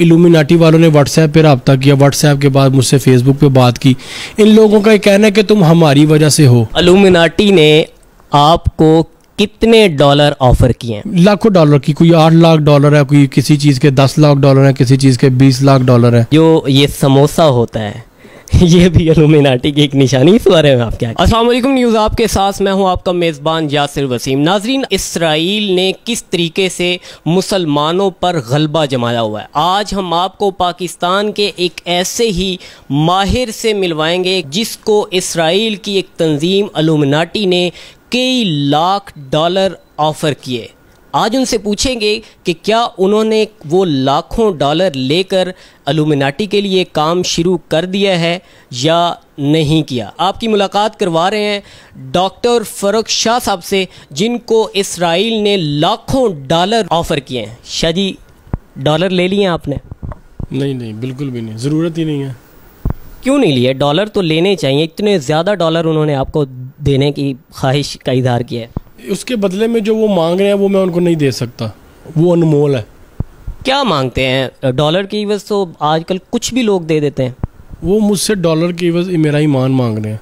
Illuminati वालों ने WhatsApp पे रबता किया। व्हाट्सएप के बाद मुझसे फेसबुक पे बात की। इन लोगों का ये कहना है कि तुम हमारी वजह से हो। अलूमिनाटी ने आपको कितने डॉलर ऑफ़र किए हैं? लाखों डॉलर की। कोई आठ लाख डॉलर है कोई किसी चीज़ के दस लाख डॉलर है किसी चीज़ के बीस लाख डॉलर है। जो ये समोसा होता है। ये भी अलूमिनाटी की एक निशानी इस बारे में आप क्या अस्सलाम न्यूज़, आपके साथ मैं हूँ आपका मेज़बान यासिर वसीम। नाजरीन, इसराइल ने किस तरीके से मुसलमानों पर गलबा जमाया हुआ है? आज हम आपको पाकिस्तान के एक ऐसे ही माहिर से मिलवाएँगे, जिसको इसराइल की एक तंजीम अलूमिनाटी ने कई लाख डॉलर ऑफ़र किए। आज उनसे पूछेंगे कि क्या उन्होंने वो लाखों डॉलर लेकर अलूमिनाटी के लिए काम शुरू कर दिया है या नहीं किया? आपकी मुलाकात करवा रहे हैं डॉक्टर फ़रुख शाह साहब से जिनको इसराइल ने लाखों डॉलर ऑफ़र किए हैं। शाह जी डॉलर ले लिए आपने? नहीं नहीं बिल्कुल भी नहीं। ज़रूरत ही नहीं है। क्यों नहीं लिए? डॉलर तो लेने चाहिए। इतने ज़्यादा डॉलर उन्होंने आपको देने की ख्वाहिश का इजहार किया है। उसके बदले में जो वो मांग रहे हैं वो मैं उनको नहीं दे सकता। वो अनमोल है। क्या मांगते हैं? डॉलर की वजह तो आजकल कुछ भी लोग दे देते हैं। वो मुझसे डॉलर की वजह मेरा ईमान मांग रहे हैं।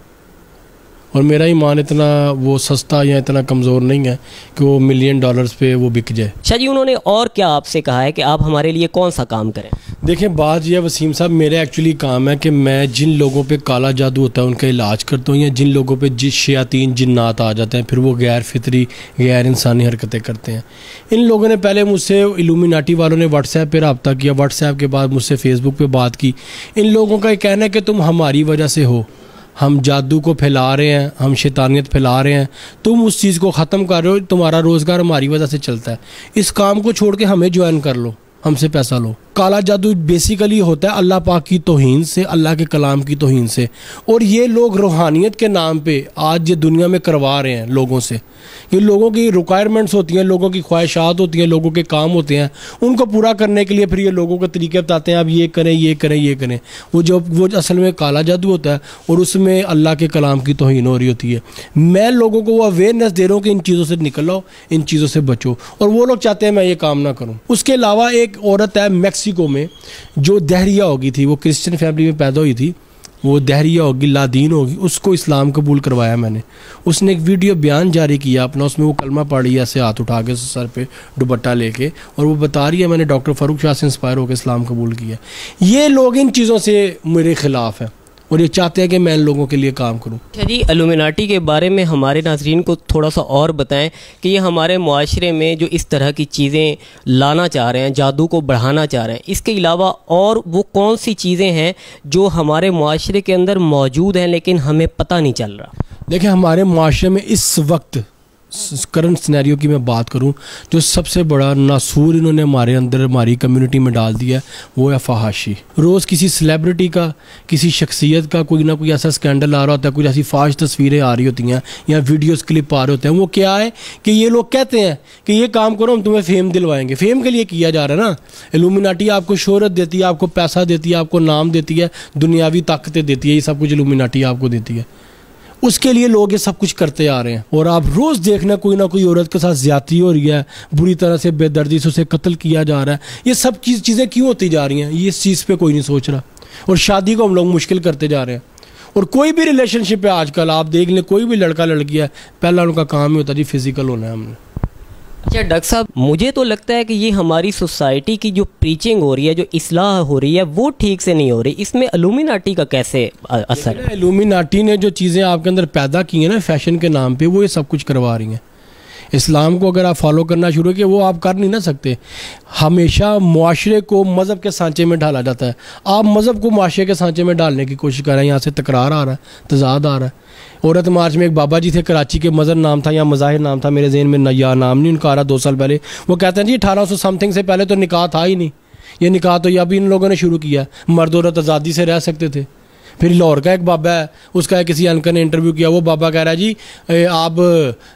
और मेरा ईमान इतना वो सस्ता या इतना कमज़ोर नहीं है कि वो मिलियन डॉलर्स पे वो बिक जाए। शाह जी उन्होंने और क्या आपसे कहा है कि आप हमारे लिए कौन सा काम करें? देखें बात यह वसीम साहब, मेरा एक्चुअली काम है कि मैं जिन लोगों पे काला जादू होता है, उनका इलाज करता हूँ या जिन लोगों पे जिस शयातीन जिन्नात आ जाते हैं, फिर वो गैर फितरी गैर इंसानी हरकतें करते हैं। इन लोगों ने पहले मुझसे इलूमिनाटी वालों ने व्हाट्सएप पे रबता किया। व्हाट्सएप के बाद मुझसे फेसबुक पर बात की। इन लोगों का ये कहना है कि तुम हमारी वजह से हो। हम जादू को फैला रहे हैं, हम शैतानियत फैला रहे हैं। तुम उस चीज़ को ख़त्म कर रहे हो, तुम्हारा रोज़गार हमारी वजह से चलता है। इस काम को छोड़ के हमें ज्वाइन कर लो। हमसे पैसा लो। काला जादू बेसिकली होता है अल्लाह पाक की तोहन से, अल्लाह के कलाम की तोहन से। और ये लोग रूहानियत के नाम पे आज ये दुनिया में करवा रहे हैं लोगों से। ये लोगों की रिक्वायरमेंट्स होती हैं, लोगों की ख्वाहिशात होती हैं, लोगों के काम होते हैं। उनको पूरा करने के लिए फिर ये लोगों के तरीके बताते हैं आप ये करें ये करें ये करें। वो जो, वो असल में काला जादू होता है और उसमें अल्लाह के कलाम की तोहन हो रही होती है। मैं लोगों को वो अवेयरनेस दे रहा हूँ कि इन चीज़ों से निकल, इन चीज़ों से बचो। और वो लोग चाहते हैं मैं ये काम ना करूँ। उसके अलावा एक औरत है मेक्सिको में, जो दहरिया होगी थी, वो क्रिश्चियन फैमिली में पैदा हुई थी, वो दहरिया होगी, लादीन होगी, उसको इस्लाम कबूल करवाया मैंने। उसने एक वीडियो बयान जारी किया अपना, उसमें वो कलमा पढ़ी ऐसे हाथ उठा के सर पे दुबट्टा लेके, और वो बता रही है, मैंने डॉक्टर फ़ारूक शाह से इंस्पायर होकर इस्लाम कबूल किया। ये लोग इन चीज़ों से मेरे ख़िलाफ़ हैं। और ये चाहते हैं कि मैं इन लोगों के लिए काम करूँ। अच्छा जी अलूमिनाटी के बारे में हमारे नाजरन को थोड़ा सा और बताएँ कि ये हमारे माशरे में जो इस तरह की चीज़ें लाना चाह रहे हैं जादू को बढ़ाना चाह रहे हैं इसके अलावा और वो कौन सी चीज़ें हैं जो हमारे माशरे के अंदर मौजूद हैं लेकिन हमें पता नहीं चल रहा? देखिए हमारे माशरे में इस वक्त करंट सिनेरियो की मैं बात करूँ, जो सबसे बड़ा नासूर इन्होंने हमारे अंदर, हमारी कम्युनिटी में डाल दिया है, वो है फहाशी। रोज़ किसी सेलेब्रिटी का, किसी शख्सियत का कोई ना कोई ऐसा स्कैंडल आ रहा होता है, कुछ ऐसी फाश तस्वीरें आ रही होती हैं, या वीडियोस क्लिप आ रहे होते हैं, वो क्या है कि ये लोग कहते हैं कि ये काम करो, हम तुम्हें फेम दिलवाएँगे। फेम के लिए किया जा रहा है ना। एलुमिनाटी आपको शोहरत देती है, आपको पैसा देती है, आपको नाम देती है, दुनियावी ताकतें देती है, ये सब कुछ एलुमिनाटी आपको देती है। उसके लिए लोग ये सब कुछ करते आ रहे हैं। और आप रोज़ देखना, कोई ना कोई औरत के साथ ज़्यादा हो रही है, बुरी तरह से, बेदर्दी से उसे कत्ल किया जा रहा है। ये सब चीज़, चीज़ें क्यों होती जा रही हैं? ये इस चीज़ पर कोई नहीं सोच रहा। और शादी को हम लोग मुश्किल करते जा रहे हैं। और कोई भी रिलेशनशिप है आजकल, आप देख लें, कोई भी लड़का लड़की है, पहला उनका काम ही होता जी फ़िज़िकल होना है हमने। अच्छा डॉक्टर साहब, मुझे तो लगता है कि ये हमारी सोसाइटी की जो प्रीचिंग हो रही है, जो इसलाह हो रही है, वो ठीक से नहीं हो रही। इसमें अलूमिनाटी का कैसे असर है अलूमिनाटी ने जो चीज़ें आपके अंदर पैदा की हैं ना फ़ैशन के नाम पे, वो ये सब कुछ करवा रही हैं। इस्लाम को अगर आप फॉलो करना शुरू किए, वो आप कर नहीं ना सकते। हमेशा माशरे को मज़हब के सांचे में ढाला जाता है। आप मज़हब को माशरे के सांचे में डालने की कोशिश कर रहे हैं, यहाँ से तकरार आ रहा है, तजाद आ रहा है। औरत मार्च में एक बाबा जी थे, कराची के मज़र नाम था या मज़ाहिर नाम था, मेरे जहन में नया नाम नहीं, उनका आ रहा दो साल पहले। वो कहते हैं, जी, अठारह सौ समथिंग से पहले तो निकाह था ही नहीं। ये निकाह तो ये अभी इन लोगों ने शुरू किया मर्द औरत आज़ादी से रह सकते थे। फिर लाहौर का एक बाबा है, उसका है किसी अनकर ने इंटरव्यू किया, वो बाबा कह रहा है, जी आप,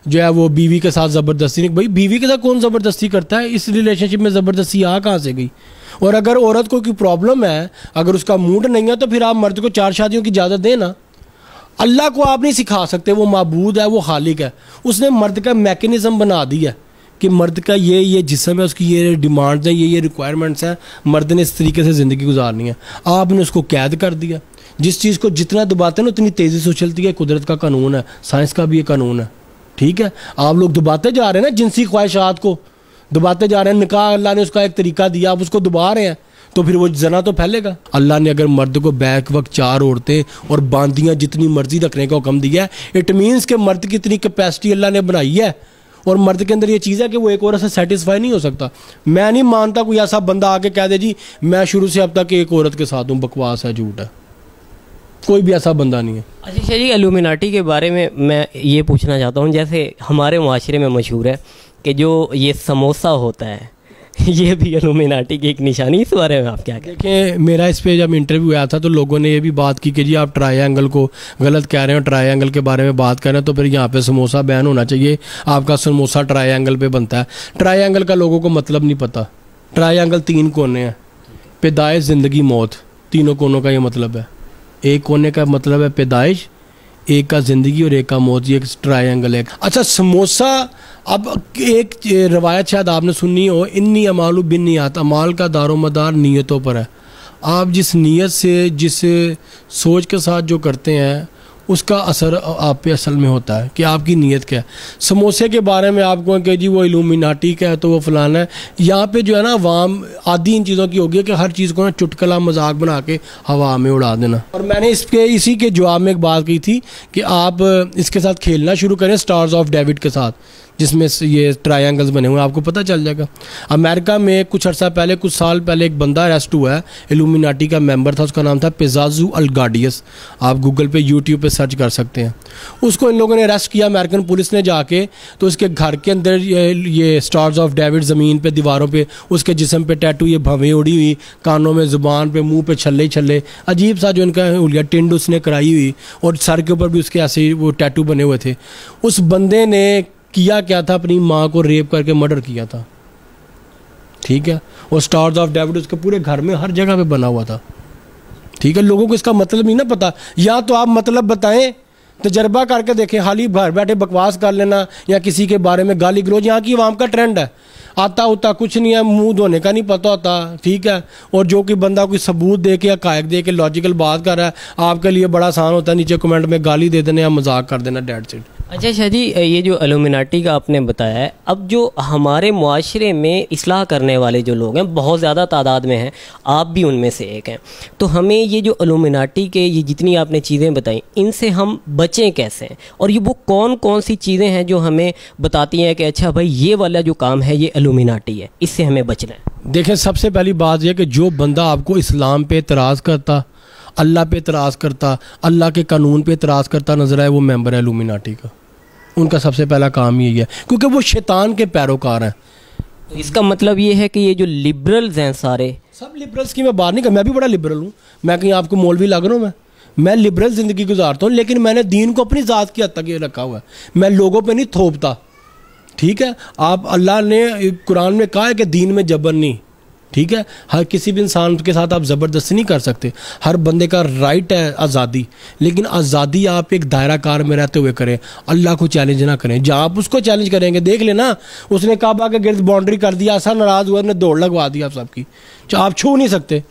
जो है वो बीवी के साथ ज़बरदस्ती नहीं, भाई, बीवी के साथ कौन ज़बरदस्ती करता है? इस रिलेशनशिप में ज़बरदस्ती आ कहाँ से गई? और अगर औरत को कोई प्रॉब्लम है, अगर उसका मूड नहीं है तो फिर आप मर्द को चार शादियों की इजाज़त दें ना। अल्लाह को आप नहीं सिखा सकते, वो मबूद है, वो खालिक है। उसने मर्द का मैकेनिज़्म बना दिया कि मर्द का ये ये जिसम है, उसकी ये डिमांड्स हैं, ये ये रिक्वायरमेंट्स हैं, मर्द ने इस तरीके से ज़िंदगी गुजारनी है। आपने उसको कैद कर दिया। जिस चीज़ को जितना दबाते हैं ना, उतनी तेज़ी से उछलती है। कुदरत का कानून है, साइंस का भी ये कानून है। ठीक है? आप लोग दबाते जा रहे हैं ना जिनसी ख्वाहिशात को। दबाते जा रहे हैं, निकाह अल्लाह ने उसका एक तरीका दिया, आप उसको दबा रहे हैं तो फिर वो जना तो फैलेगा। अल्लाह ने अगर मर्द को बैक वक्त चार औरतें और बांदियाँ जितनी मर्ज़ी रखने का हुक्म दिया है इट मीन्स के मर्द की इतनी कैपेसिटी अल्लाह ने बनाई है, और मर्द के अंदर ये चीज़ है कि वो एक औरत से सेटिस्फाई नहीं हो सकता। मैं नहीं मानता कोई ऐसा बंदा आके कह दे, जी, मैं शुरू से अब तक एक औरत के साथ हूँ, बकवास है, झूठ है। कोई भी ऐसा बंदा नहीं है। अच्छा जी एलुमिनाटी के बारे में मैं ये पूछना चाहता हूँ जैसे हमारे माशरे में मशहूर है कि जो ये समोसा होता है ये भी एलुमिनाटी की एक निशानी इस बारे में आप क्या कहते हैं मेरा इस पर जब इंटरव्यू आया था तो लोगों ने ये भी बात की कि जी आप ट्रायंगल को गलत कह रहे हो ट्रायंगल के बारे में बात कर रहे हैं तो फिर यहाँ पे समोसा बैन होना चाहिए। आपका समोसा ट्रायंगल पे बनता है। ट्रायंगल का लोगों को मतलब नहीं पता। ट्रायंगल तीन कोने हैं। पैदाइश ज़िंदगी मौत। तीनों कोनों का ये मतलब है। एक होने का मतलब है पैदाइश, एक का ज़िंदगी और एक का मौत। ये एक ट्राइंगल है। अच्छा समोसा, अब एक रवायत शायद आपने सुनी हो, इन्नी अमालू बिन नियात। अमाल का दारो मदार नीयतों पर है। आप जिस नीयत से, जिस सोच के साथ जो करते हैं उसका असर आप पे असल में होता है कि आपकी नीयत क्या है। समोसे के बारे में आपको कि जी, वो इलूमिनाटी का है तो वो फलाना है। यहाँ पे जो है ना, वाम, आदि इन चीज़ों की होगी कि हर चीज़ को ना चुटकला, मज़ाक बना के हवा में उड़ा देना। और मैंने इसके, इसी के जवाब में एक बात की थी कि आप इसके साथ खेलना शुरू करें स्टार्स ऑफ़ डेविड के साथ। जिसमें ये ट्रायंगल्स बने हुए हैं आपको पता चल जाएगा। अमेरिका में कुछ अर्सा पहले कुछ साल पहले एक बंदा अरेस्ट हुआ है एलुमिनाटी का मेंबर था उसका नाम था पेजाजू अलगाडियस आप गूगल पे यूट्यूब पे सर्च कर सकते हैं। उसको इन लोगों ने अरेस्ट किया अमेरिकन पुलिस ने जाके तो उसके घर के अंदर ये, ये स्टार्स ऑफ़ डेविड ज़मीन पर दीवारों पर उसके जिसम पे टैटू ये भवें उड़ी हुई कानों में ज़ुबान पर मुँह पे छल्ले छल्ले। अजीब सा जो इनका उलिया टिंड उसने कराई हुई और सर के ऊपर भी उसके ऐसे वो टैटू बने हुए थे। उस बंदे ने किया क्या था? अपनी माँ को रेप करके मर्डर किया था। ठीक है? और स्टार्स ऑफ़ डेविड उसके पूरे घर में हर जगह पे बना हुआ था। ठीक है? लोगों को इसका मतलब नहीं ना पता। या तो आप मतलब बताएँ तजर्बा करके देखें, हाल ही घर बैठे बकवास कर लेना, या किसी के बारे में गाली गलोज। यहाँ की आवाम का ट्रेंड है। आता उता कुछ नहीं है, मुँह धोने का नहीं पता होता। ठीक है? और जो कि बंदा कोई सबूत दे के या कायक दे के लॉजिकल बात कर रहा है, आपके लिए बड़ा आसान होता है, नीचे कमेंट में गाली दे देना या मज़ाक कर देना डेड सीट अच्छा शादी ये जो एलुमिनाटी का आपने बताया है, अब जो हमारे माशरे में इसलाह करने वाले जो लोग हैं, बहुत ज़्यादा तादाद में हैं, आप भी उनमें से एक हैं। तो हमें ये जो एलुमिनाटी के ये जितनी आपने चीज़ें बताई, इनसे हम बचें कैसे? हैं और ये वो कौन कौन सी चीज़ें हैं जो हमें बताती हैं कि अच्छा भाई, ये वाला जो काम है, ये एलुमिनाटी है, इससे हमें बचना है देखें सबसे पहली बात यह कि जो बंदा आपको इस्लाम पर एतराज़ करता, अल्लाह पे एतराज़ करता, अल्लाह के कानून पे एतराज़ करता, नज़र आए वो मेंबर है एलुमिनाटी का। उनका सबसे पहला काम यही है क्योंकि वो शैतान के पैरोकार हैं। तो इसका मतलब ये है कि ये जो लिबरल्स हैं सारे। सब लिबरल्स की मैं बात नहीं कर मैं भी बड़ा लिबरल हूँ। मैं कहीं आपको मौलवी लग रहा हूँ मैं। मैं लिबरल ज़िंदगी गुजारता हूँ लेकिन मैंने दीन को अपनी ज़ात की हद तक ये रखा हुआ है। मैं लोगों पर नहीं थोपता। ठीक है? आप अल्लाह ने कुरान में कहा है कि दीन में जबर नहीं। ठीक है? हर किसी भी इंसान के साथ आप ज़बरदस्ती नहीं कर सकते। हर बंदे का राइट है आज़ादी। लेकिन आज़ादी आप एक दायरा कार में रहते हुए करें। अल्लाह को चैलेंज ना करें। जहाँ आप उसको चैलेंज करेंगे, देख लेना, उसने काबा के गिर्द बाउंड्री कर दिया, ऐसा नाराज़ हुआ उसने दौड़ लगवा दिया आप सबकी। आप छू नहीं सकते।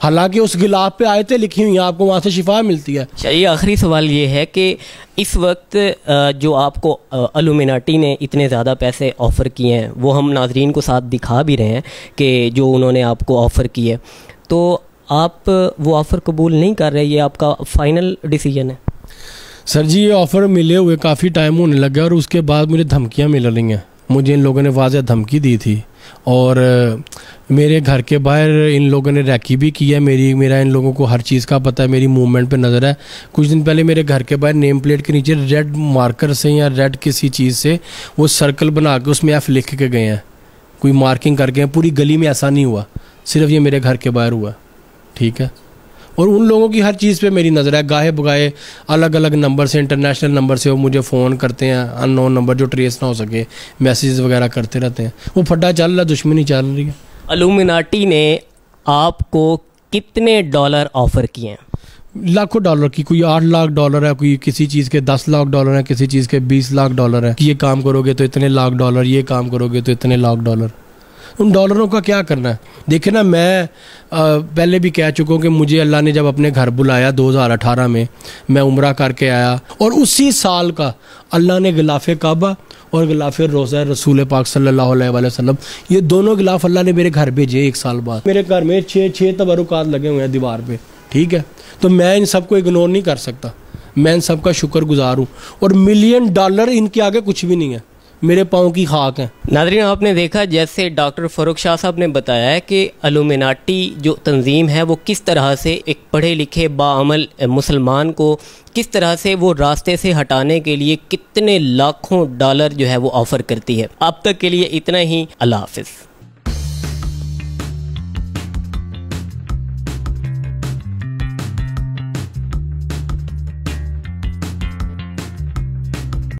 हालाँकि उस गिलाफ पे आयतें लिखी हुई हैं आपको वहाँ से शिफा मिलती है। चलिए आखिरी सवाल ये है कि इस वक्त जो आपको अलुमिनाटी ने इतने ज़्यादा पैसे ऑफ़र किए हैं वो हम नाजरीन को साथ दिखा भी रहे हैं कि जो उन्होंने आपको ऑफ़र किए। तो आप वो ऑफ़र कबूल नहीं कर रहे ये आपका फ़ाइनल डिसीज़न है? सर जी ये ऑफ़र मिले हुए काफ़ी टाइम होने लगा और उसके बाद मुझे धमकियाँ मिल रही हैं। मुझे इन लोगों ने वाजह धमकी दी थी। और मेरे घर के बाहर इन लोगों ने रैकी भी की है। मेरी, मेरा इन लोगों को हर चीज़ का पता है। मेरी मूवमेंट पे नज़र है। कुछ दिन पहले मेरे घर के बाहर नेम प्लेट के नीचे रेड मार्कर से या रेड किसी चीज़ से वो सर्कल बना के उसमें एफ़ लिख के गए हैं। कोई मार्किंग करके पूरी गली में ऐसा नहीं हुआ। सिर्फ़ ये मेरे घर के बाहर हुआ। ठीक है? और उन लोगों की हर चीज़ पे मेरी नज़र है। गाहे बगाए अलग अलग नंबर से इंटरनेशनल नंबर से वो मुझे फ़ोन करते हैं अननोन नंबर जो ट्रेस ना हो सके मैसेज वगैरह करते रहते हैं। वो फटा चल रहा है दुश्मनी चल रही है। अलूमिनाटी ने आपको कितने डॉलर ऑफ़र किए हैं? लाखों डॉलर की कोई आठ लाख डॉलर है कोई किसी चीज़ के दस लाख डॉलर है किसी चीज़ के बीस लाख डॉलर है कि ये काम करोगे तो इतने लाख डॉलर ये काम करोगे तो इतने लाख डॉलर उन डॉलरों का क्या करना है? देखिए ना मैं आ, पहले भी कह चुका हूँ कि मुझे अल्लाह ने जब अपने घर बुलाया 2018 में मैं उम्र करके आया। और उसी साल का अल्लाह ने गिलाफ काबा और गिलाफ रोज़ा रसूल पाक सल्लल्लाहु अलैहि वसल्लम ये दोनों गिलाफ अल्लाह ने मेरे घर भेजे एक साल बाद। मेरे घर में छः छः तबरुकात लगे हुए हैं दीवार पे ठीक है? तो मैं इन सबको इग्नोर नहीं कर सकता। मैं इन सब का शुक्र गुजार हूँ। और मिलियन डॉलर इनके आगे कुछ भी नहीं है। मेरे पाँव की खाक है। नादरीन आपने देखा, जैसे डॉक्टर फ़ारूक शाह साहब ने बताया है कि अलूमिनाटी जो तंजीम है, वो किस तरह से एक पढ़े लिखे बामल मुसलमान को किस तरह से वो रास्ते से हटाने के लिए कितने लाखों डॉलर जो है वो ऑफ़र करती है। अब तक के लिए इतना ही। अल्लाह हाफिज़।